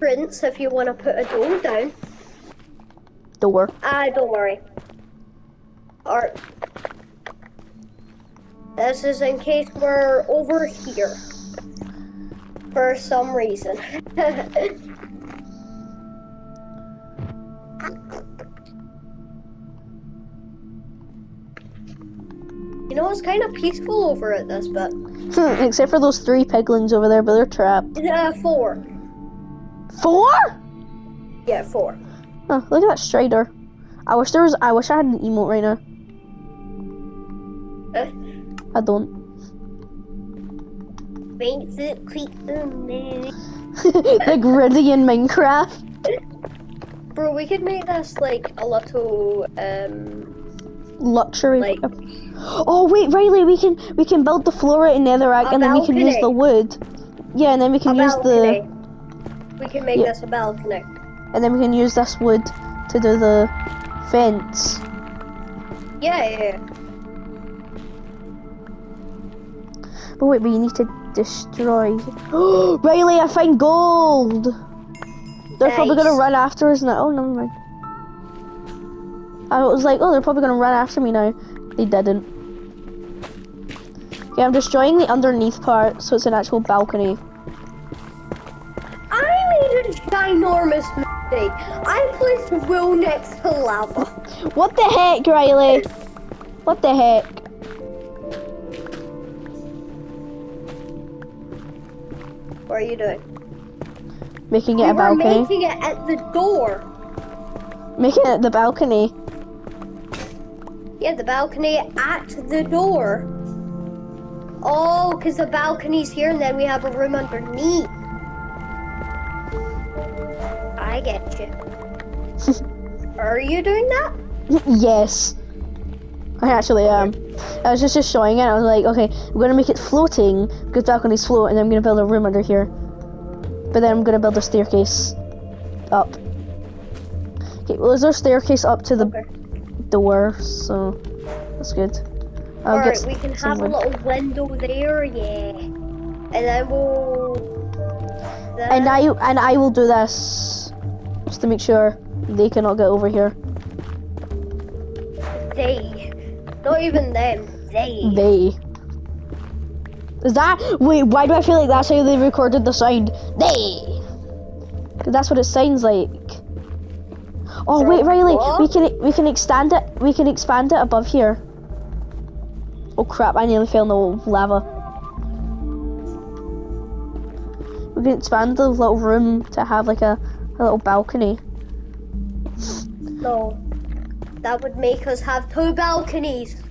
entrance if you want to put a door down. Door. Ah, don't worry. Or this is in case we're over here for some reason. you know, it's kind of peaceful over at this bit. Hmm, Except for those three piglins over there, but they're trapped. Uh, four. Four? Yeah, four. Oh, look at that strider. I wish there was. I wish I had an emote right now. Uh, I don't. makes it quick like Riddy in Minecraft. Bro, we could make this like a little um Luxury. Like- oh wait, Riley, we can we can build the floor out in Netherrack, and then we can use the wood. Yeah, and then we can use the We can make Yeah. this a balcony. and then we can use this wood to do the fence. Yeah, yeah, yeah. But wait, you need to destroy. Riley, I find gold. They're probably gonna run after us now. Oh, never mind. I was like, oh, they're probably gonna run after me now. They didn't. Okay, I'm destroying the underneath part, so it's an actual balcony. A ginormous mistake. I placed Will next to lava. What the heck, Riley? What the heck? What are you doing? Making it we a were balcony. making it at the door. Making it at the balcony. Yeah, the balcony at the door. Oh, because the balcony's here and then we have a room underneath. I get you. Are you doing that? yes. I actually am. I was just, just showing it. I was like, okay, I'm gonna make it floating because balconies float, and then I'm gonna build a room under here. But then I'm gonna build a staircase up. Okay, well, there's a staircase up to the Okay. door, so that's good. I'll Alright, we can have a little window there, yeah. And then we'll. Then And I and I will do this to make sure they cannot get over here. They. Not even them. They. They. Is that wait? Why do I feel like that's how they recorded the sound? They. 'Cause that's what it sounds like. Oh wait, Riley, What? we can we can expand it. We can expand it above here. Oh crap! I nearly fell in the lava. We can expand the little room to have like a, a little balcony. No. That would make us have two balconies.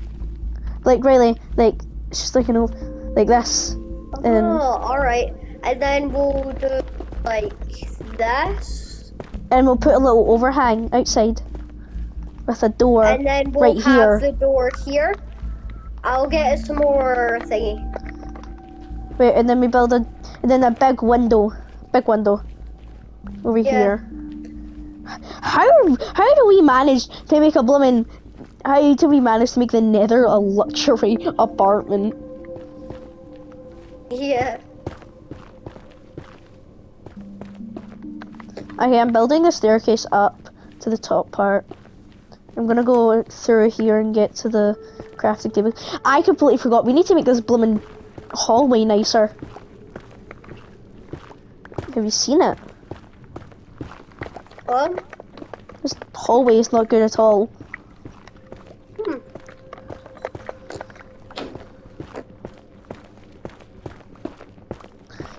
Like really, like it's just like you know, like this. Oh, and oh, alright. And then we'll do like this. and we'll put a little overhang outside with a door. And then we'll right have here. the door here. I'll get us some more thingy. Wait, and then we build a, and then a big window, big window, over Yeah. here. How how do we manage to make a blooming? How do we manage to make the Nether a luxury apartment? Yeah. Okay, I'm building a staircase up to the top part. I'm gonna go through here and get to the crafting table. I completely forgot. We need to make this blooming hallway nicer. Have you seen it? This hallway is not good at all. hmm.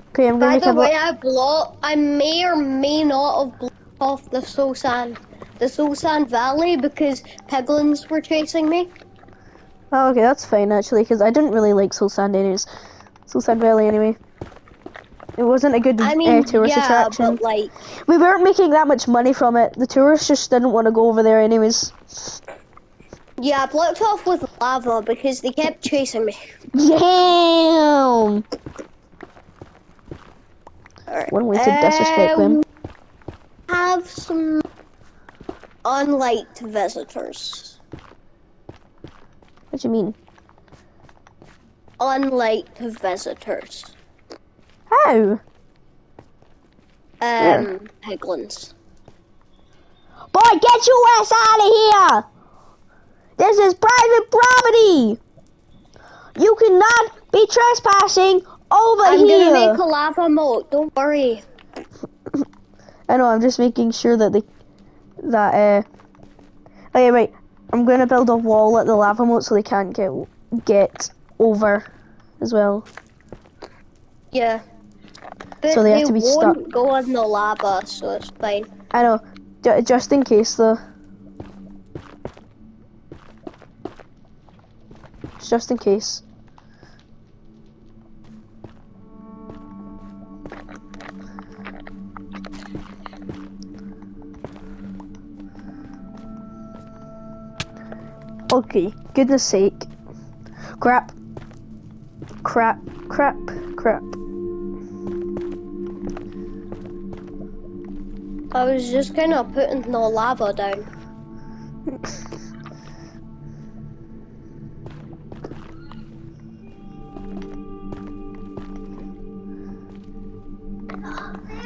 Okay, I'm gonna By the way, I block. I may or may not have blocked off the Soul Sand, the Soul Sand Valley because piglins were chasing me. Oh, okay, that's fine actually, because I didn't really like Soul Sand anyways. Soul Sand Valley anyway. It wasn't a good I uh, mean, tourist yeah, attraction. but like, We weren't making that much money from it. The tourists just didn't want to go over there anyways. yeah, I blocked off with lava because they kept chasing me. Damn! Alright. One way to disrespect them. Um, Have some unliked visitors. What do you mean? Unliked visitors. How? Um, piglins. Boy, get your ass out of here! This is private property! You cannot be trespassing over I'm here! gonna make a lava moat. Don't worry. I know, I'm just making sure that they, that, uh, okay, wait, I'm gonna build a wall at the lava moat so they can't get, get over as well. Yeah. But So they have to be won't stuck. go in the lava, so it's fine. I know, ju- just in case though. Just in case. Okay, goodness sake. Crap, crap, crap. I was just kind of putting the lava down.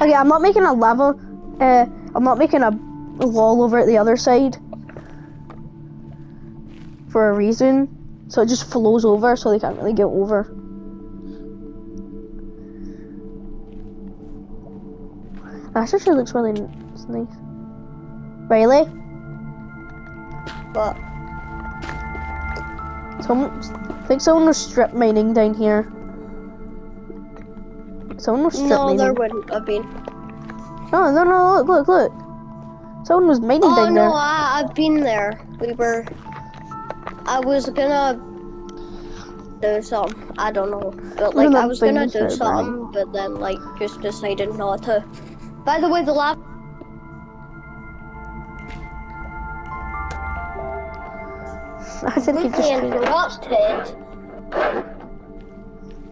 Okay, I'm not making a lava. Uh, I'm not making a wall over at the other side for a reason. So it just flows over, so they can't really get over. That actually looks really nice. Riley, But someone, I think someone was strip mining down here. Someone was strip no, mining. there wouldn't have been. No, no, no, look, look, look. Someone was mining Oh down no, there. I, I've been there. We were. I was gonna do something. I don't know, but like I was gonna do something, but then like just decided not to. By the way, the lava. I think he just. interrupted.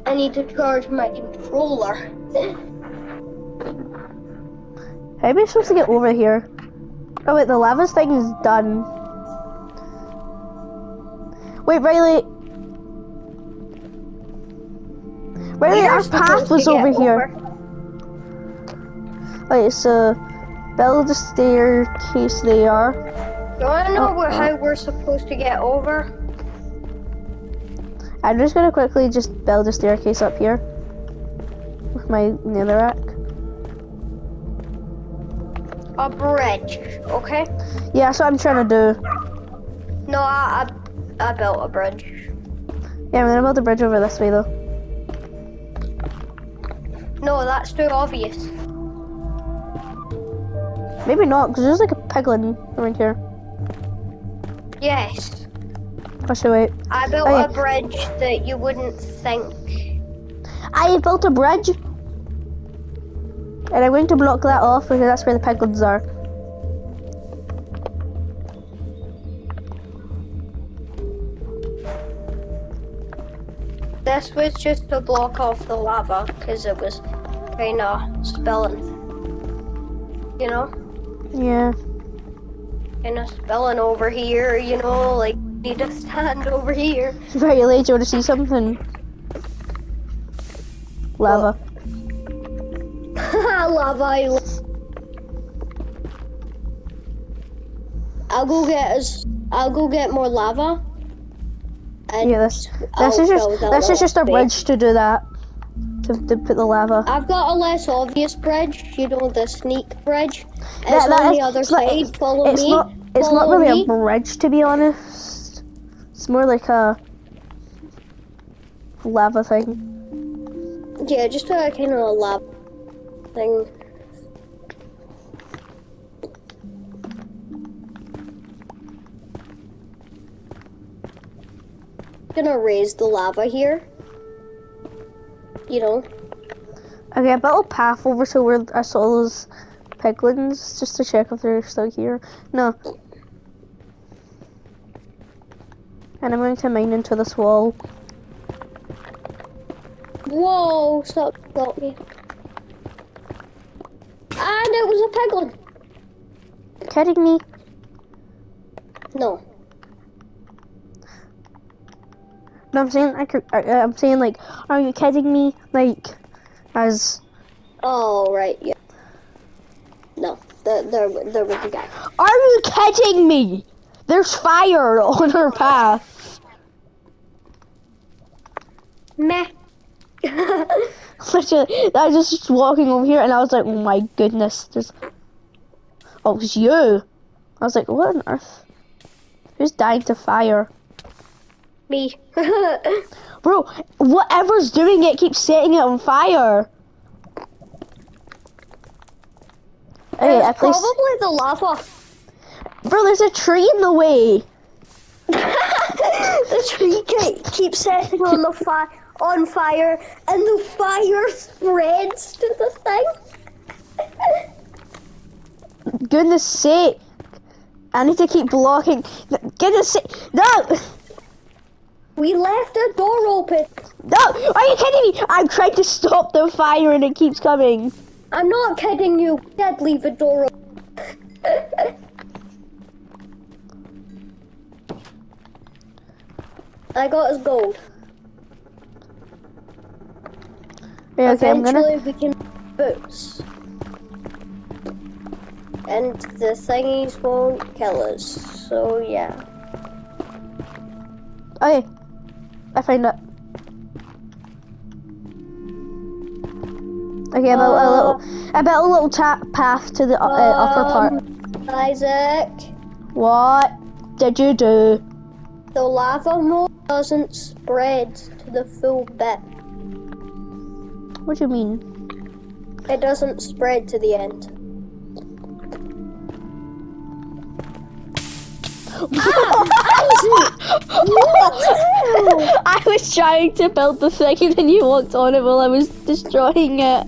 I need to charge my controller. How am I supposed to get over here? Oh wait, the lava thing is done. Wait, Riley. Riley, are our path was get over here. over. Okay, so build a staircase there. Do I know Oh, where, oh. how we're supposed to get over? I'm just gonna quickly just build a staircase up here with my netherrack. A bridge, okay? Yeah, that's what I'm trying to do. No, I, I, I built a bridge. Yeah, I'm gonna build a bridge over this way though. No, that's too obvious. Maybe not, because there's like a piglin around here. Yes, Actually, wait. I built Oh, yeah. a bridge that you wouldn't think. I built a bridge. And I'm going to block that off because that's where the piglins are. This was just to block off the lava because it was kind of spilling. You know, Yeah. Kind of spelling over here. You know, like need to stand over here. Very late. Do you want to see something? Lava. lava. I lo- I'll go get us. I'll go get more lava. And Yeah, this this is just a this is just a bridge to do that. To, to put the lava. I've got a less obvious bridge, you know, the sneak bridge. It's That- that on is- the other side. Follow It's me. not it's not really me. a bridge to be honest. It's more like a lava thing. Yeah, just a kind of a lava thing. Gonna raise the lava here. You know, Okay, I built a path over to where I saw those piglins just to check if they're still here. No. And I'm going to mine into this wall. whoa, stop, got me. Ah, and it was a piglin. Kidding me? No, No, I'm saying I could, I, I'm saying like, are you kidding me? Like, as oh right, yeah. No, there was a guy. Are you kidding me? There's fire on our path. Meh. Literally, I was just walking over here and I was like, oh my goodness, there's. Oh, it's you. I was like, what on earth? Who's dying to fire? Me. Bro, whatever's doing it keeps setting it on fire. Hey, it's at least, probably the lava. bro, there's a tree in the way. the tree ke- keeps setting on the fire on fire and the fire spreads to the thing. Goodness sake. I need to keep blocking. Goodness sake. No! We left a door open. No! Are you kidding me? I'm trying to stop the fire and it keeps coming. I'm not kidding you. Dad, leave a door open. I got his gold. Yeah, okay, I'm Eventually gonna. we can boots. And the thingies won't kill us. So yeah. Okay. I find it. Okay, I built a little, I built a little ta- path to the uh, uh, upper part. Um, Isaac, What did you do? the lava moat doesn't spread to the full bit. What do you mean? It doesn't spread to the end. I was trying to build the thing and then you walked on it while I was destroying it.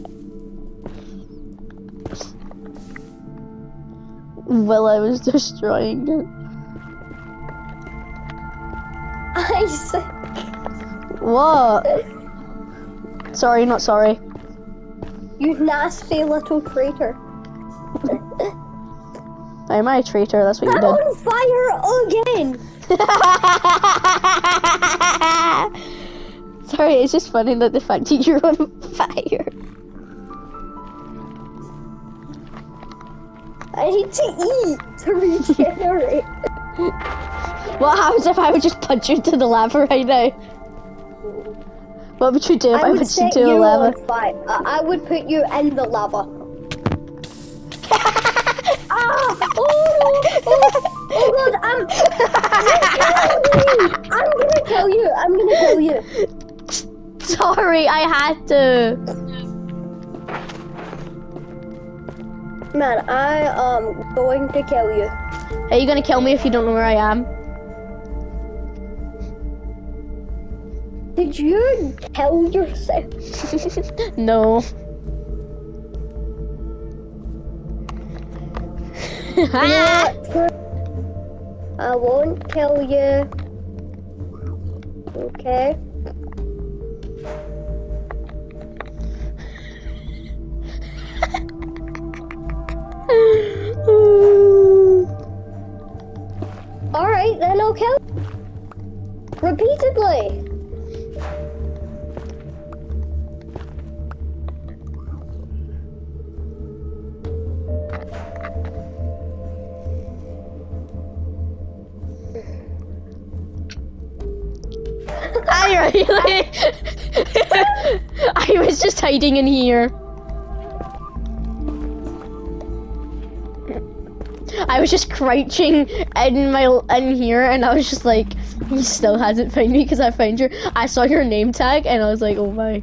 While I was destroying it. Isaac, What? Sorry, not sorry. you nasty little traitor. I'm a traitor, that's what you I'm on fire again. Sorry, it's just funny that the fact that you're on fire. I need to eat to regenerate. What happens if I would just punch you into the lava right now? What would you do if I, I would punched you into the lava? on fire. I would put you in the lava. ah! Oh, oh, oh god, I'm. I'm gonna kill you. I'm gonna kill you. Sorry, I had to. Man, I am going to kill you. Are you gonna kill me if you don't know where I am? Did you kill yourself? no. You know? I won't kill you. Okay. Alright, then I'll kill Repeatedly. I was just hiding in here. I was just crouching in my in here, and I was just like, he still hasn't found me because I found your. I saw your name tag, and I was like, oh my.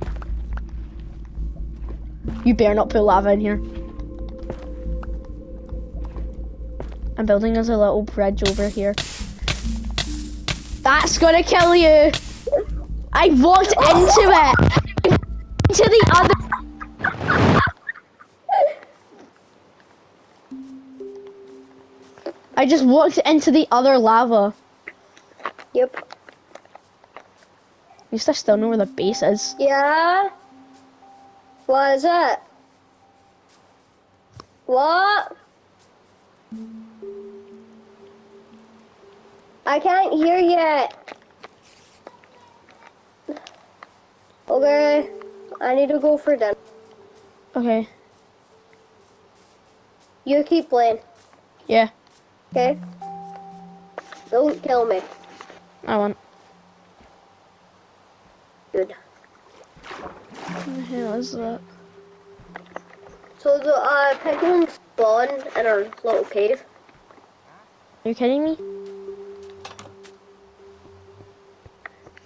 You better not put lava in here. I'm building us a little bridge over here. That's gonna kill you. I walked into it. Into the other. I just walked into the other lava. Yep. At least I still know where the base is. Yeah? What is it? What? I can't hear yet. Okay, I need to go for dinner. Okay. You keep playing, Yeah, okay? Don't kill me. I want. Good. What the hell is that? So the uh, piglins spawn in our little cave. Are you kidding me?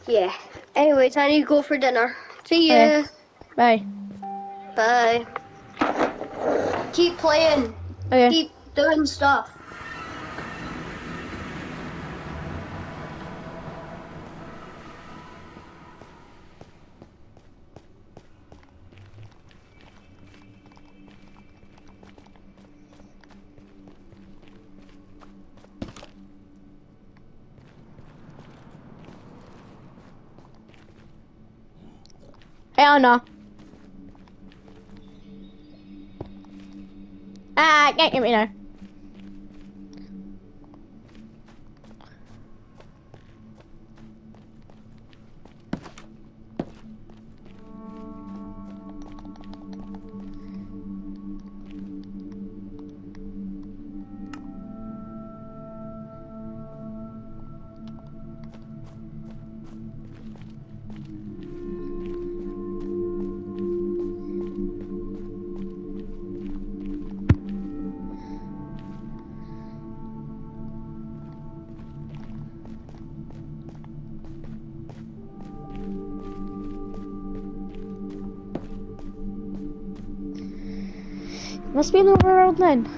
Yeah. Anyways, I need to go for dinner. See ya. Bye. Bye. Keep playing. Okay. Keep doing stuff. No. Ah, can't get me now. An overworld then.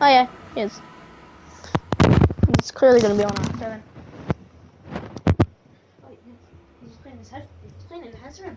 Oh yeah, it is. It's clearly gonna be on after then. Oh, he's his head. He's room.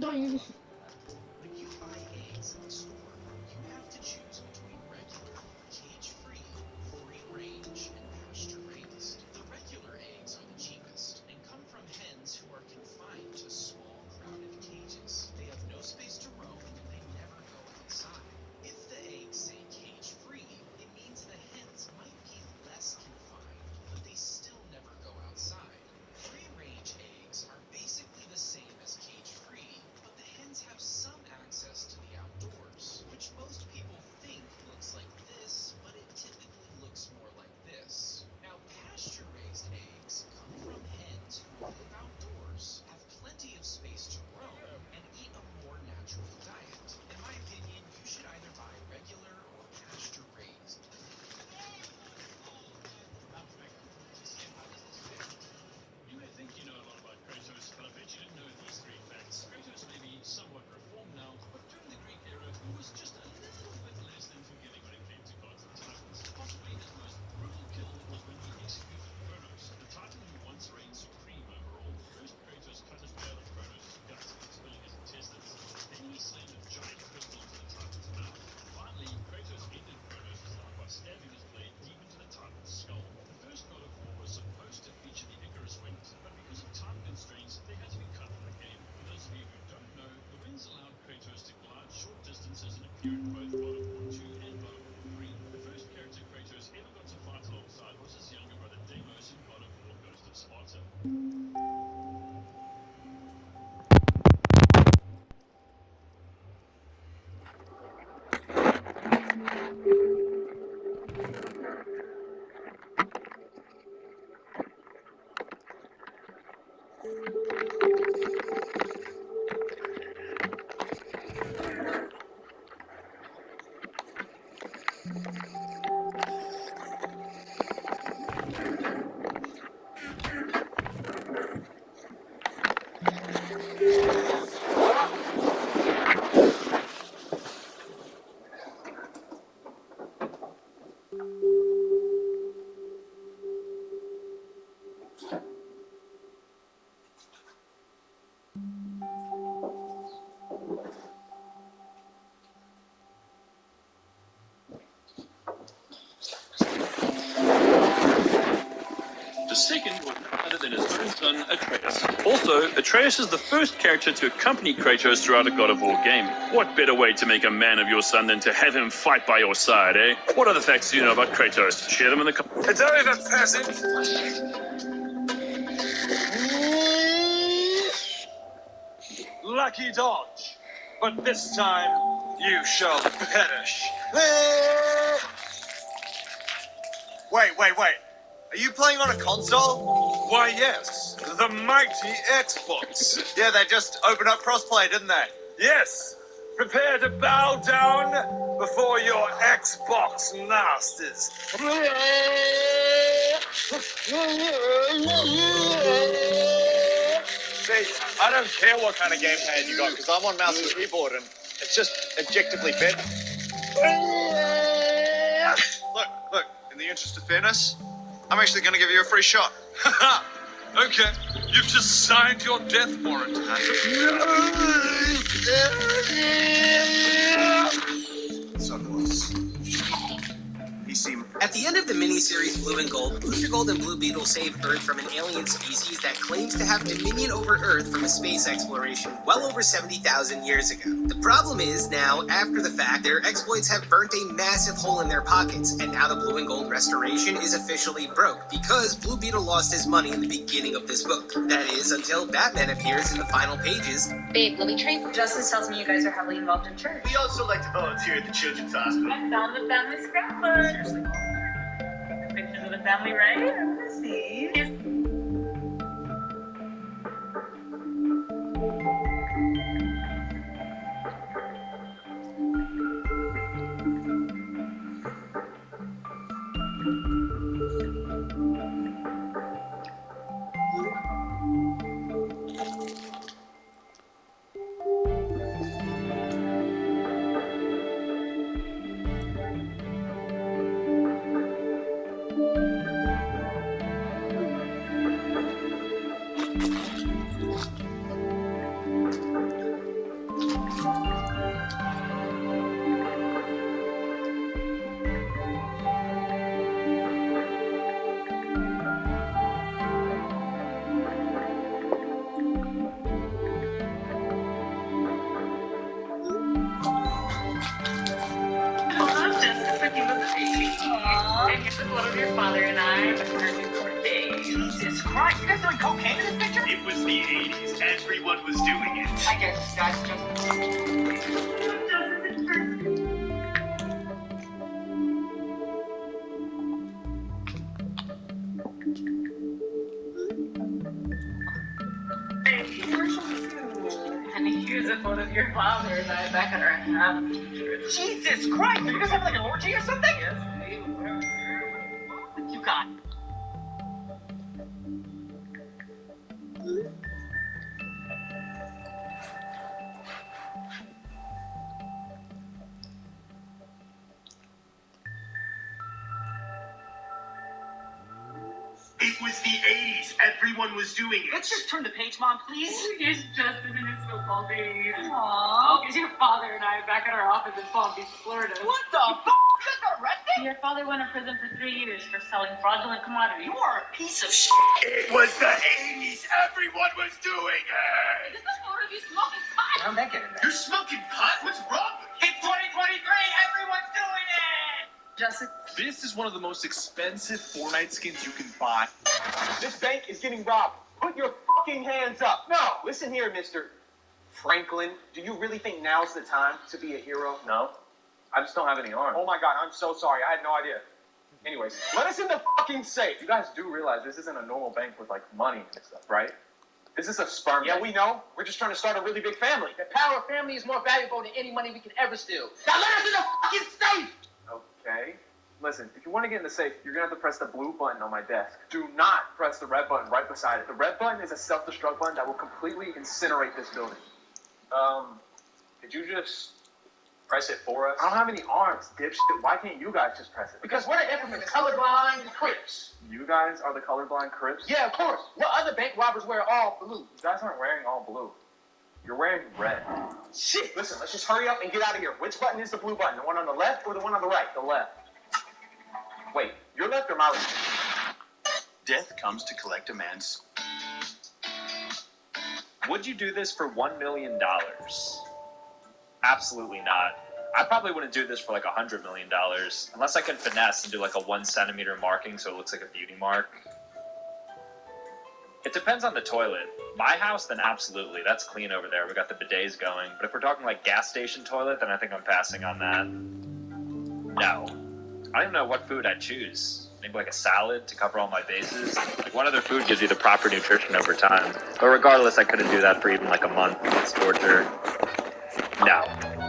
Don't you? When you buy eggs in the store, you have to choose between regular, cage-free, free-range, and pasture-raised. The regular eggs are the cheapest and come from hens who are confined to small, crowded cages. They have no space to roam and they never go outside. If the eggs say cage-free, it means the hens might be less confined, but they still never go outside. Free-range eggs are basically the same as cage-free, but the hens have some access to the outdoors, which most people think looks like this, but it typically looks more like this. Now, pasture-raised eggs come from hens who live outdoors, have plenty of space to roam, and eat a more natural diet. In my opinion, you should either buy regular or pasture-raised. You may think you know a lot about Kratos, but I bet you didn't know these three facts. Kratos may be somewhat reformed now, but during the Greek era, he was just a little bit less than forgiving when it came to gods and titans. Possibly his most brutal kill was when he executed Kronos, the titan who once reigned supreme over all. First, Kratos cut his way out of Kronos' guts, spilling his intestines. Then he slammed a giant crystal into the titan's mouth. Finally, Kratos ended Kronos' life by stabbing his blade deep into the titan's skull. The first God of War was supposed to feature the Icarus wings, but because of time constraints, they had to be cut from the game. For those of you who don't know, the wings allowed Kratos to glide short distances and Second was none other than his own son, Atreus. Also, Atreus is the first character to accompany Kratos throughout a God of War game. What better way to make a man of your son than to have him fight by your side, eh? What other facts do you know about Kratos? Share them in the comments. It's over, peasant. Lucky dodge. But this time, you shall perish. Wait, wait, wait. Are you playing on a console? Why, yes, the mighty Xbox. Yeah, they just opened up crossplay, didn't they? Yes, prepare to bow down before your Xbox masters. See, I don't care what kind of gamepad you got, because I'm on mouse and keyboard, and it's just objectively better. Look, look, in the interest of fairness, I'm actually going to give you a free shot. okay, you've just signed your death warrant. He seemed At the end of the miniseries Blue and Gold, Booster Gold and Blue Beetle save Earth from an alien species that claims to have dominion over Earth from a space exploration well over 70,000 years ago. The problem is now, after the fact, their exploits have burnt a massive hole in their pockets, and now the Blue and Gold restoration is officially broke because Blue Beetle lost his money in the beginning of this book. That is, until Batman appears in the final pages. Babe, let me trade. Justice tells me you guys are heavily involved in church. We also like to volunteer at the Children's Hospital. I found the family scrapbook. Pictures of the family, right? Let's see. Christ, you guys doing cocaine in this picture? It was the 80s. Everyone was doing it. I guess that's just. And here's a photo of your father and I back at our house. Jesus Christ, are you guys having like an orgy or something? Was doing it. Let's just turn the page, Mom, please. Here's Justin in his football days. Aww. Here's oh, your father and I back at our office in Palm Beach, Florida. What the fuck? You got arrested? Your father went to prison for three years for selling fraudulent commodities. You are a piece of shit. It was the 80s. Everyone was doing it. This is photo of you smoking pot. How'd that get in there? You're smoking pot? What's wrong with you? It's 2023, everyone's doing it! Justin. This is one of the most expensive Fortnite skins you can buy. This bank is getting robbed. Put your fucking hands up. No, listen here, Mr. Franklin. Do you really think now's the time to be a hero? No, I just don't have any arms. Oh my god, I'm so sorry. I had no idea. Anyways, let us in the fucking safe. You guys do realize this isn't a normal bank with like money and stuff, right? This is a sperm Yeah, bank. we know. We're just trying to start a really big family. The power of family is more valuable than any money we can ever steal. Now let us in the fucking safe! Okay. Listen, if you want to get in the safe, you're gonna have to press the blue button on my desk. Do not press the red button right beside it. The red button is a self-destruct button that will completely incinerate this building. Um, did you just press it for us? I don't have any arms, dipshit. Why can't you guys just press it? Because we're the infamous colorblind Crips. You guys are the colorblind Crips. Yeah, of course. What other bank robbers wear all blue? You guys aren't wearing all blue. You're wearing red. Shit, listen, let's just hurry up and get out of here. Which button is the blue button? The one on the left or the one on the right? The left. Wait, your left or my left? Death comes to collect a man's. Would you do this for one million dollars? Absolutely not. I probably wouldn't do this for like a hundred million dollars unless I can finesse and do like a one centimeter marking so it looks like a beauty mark. It depends on the toilet. My house, then absolutely, that's clean over there. We got the bidets going. But if we're talking like gas station toilet, then I think I'm passing on that. No, I don't even know what food I'd choose. Maybe like a salad to cover all my bases. Like what other food gives you the proper nutrition over time? But regardless, I couldn't do that for even like a month. It's torture. No.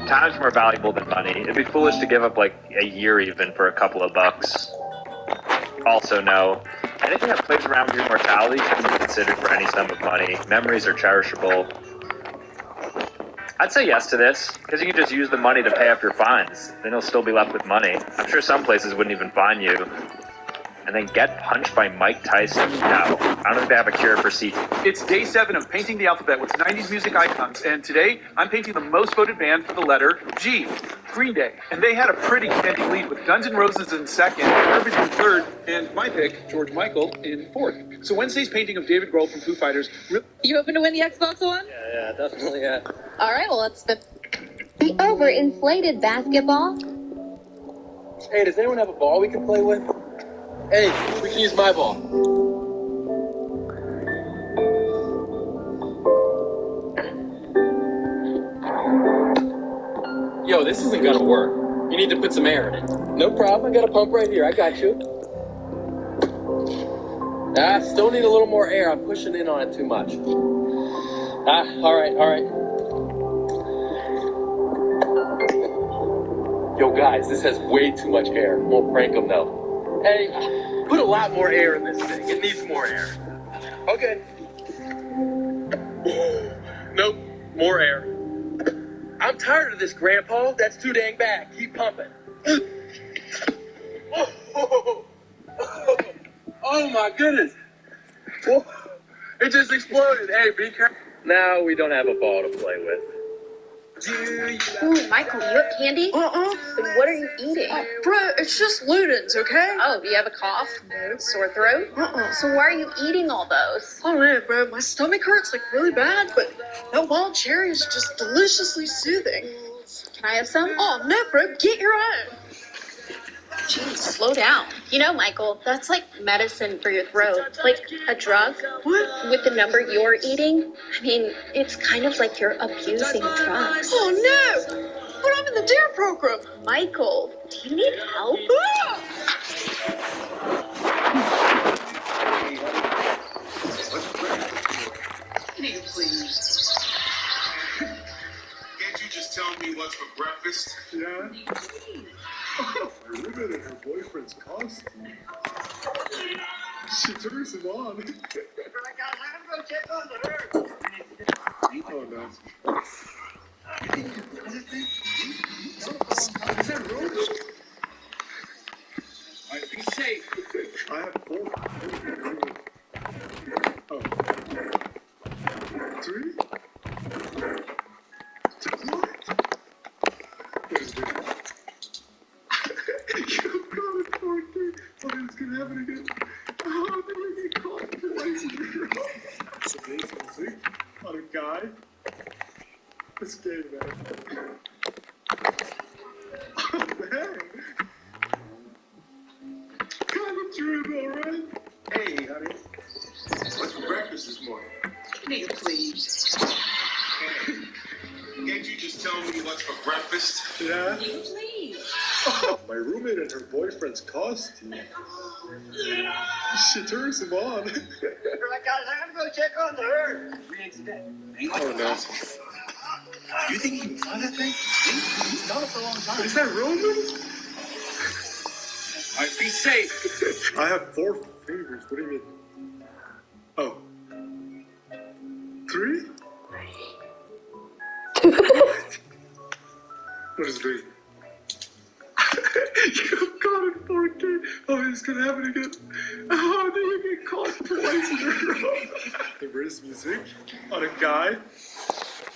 Time's more valuable than money. It'd be foolish to give up like a year even for a couple of bucks. Also, no. Anything that plays around with your mortality shouldn't be considered for any sum of money. Memories are cherishable. I'd say yes to this, because you can just use the money to pay off your fines. Then you'll still be left with money. I'm sure some places wouldn't even fine you. And then get punched by Mike Tyson? No. I don't think they have a cure for C. It's day seven of painting the alphabet with 90s music icons, and today I'm painting the most voted band for the letter G, Green Day. And they had a pretty handy lead with Guns N' Roses in second, Garbage in third, and my pick, George Michael, in fourth. So Wednesday's painting of David Grohl from Foo Fighters. Re- You hoping to win the Xbox One? yeah, yeah, definitely, yeah. All right, well, let's. The The overinflated basketball? Hey, does anyone have a ball we can play with? Hey, we can use my ball. Yo, this isn't gonna work. You need to put some air in it. No problem. I got a pump right here. I got you. Ah, still need a little more air. I'm pushing in on it too much. Ah, all right, all right. Yo, guys, this has way too much air. Won't prank them though. Hey, put a lot more air in this thing. It needs more air. Okay. Nope, more air. I'm tired of this, Grandpa. That's too dang bad. Keep pumping. Oh, oh my goodness. It just exploded. Hey, be careful. Now we don't have a ball to play with. Ooh, Michael, you have candy? Uh-uh. Then what are you eating? Oh, bro, it's just Ludens, okay? Oh, do you have a cough? No. Sore throat? Uh-uh. So why are you eating all those? I don't know, bro. My stomach hurts like really bad, but that wild cherry is just deliciously soothing. Can I have some? Oh, no, bro. Get your own. Jeez, slow down. You know, Michael, that's like medicine for your throat. Like a drug. What? With the number you're eating, I mean, it's kind of like you're abusing drugs. Oh no! But I'm in the DARE program. Michael, do you need help? Ah! Can you please? Can't you just tell me what's for breakfast? Yeah. My roommate and her boyfriend's costume. She turns him on. go check on the herd. Oh no. Is that Roman? Alright, be safe. I have four. Oh. Three? What? What is this? you got it, Porter. Oh, it's gonna happen again. Oh, then we get caught twice in a row. It's amazing, see? On a guy. This man. Oh, man. Kind of true, right? Hey, honey. What's for breakfast this morning? Please? Can't you just tell me what's for breakfast? Yeah. Please? My roommate and her boyfriend's costume. She turns him on. I gotta go check on the herd. Oh no. You think you can fly that thing? He's done it for a long time. Is that Roman? Alright, be safe. I have four fingers. What do you mean? Oh. Three? what is three? you got it, 4K. Oh, it's gonna happen again. Oh, then you get caught twice in a row. The music on a guy.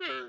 Hmm.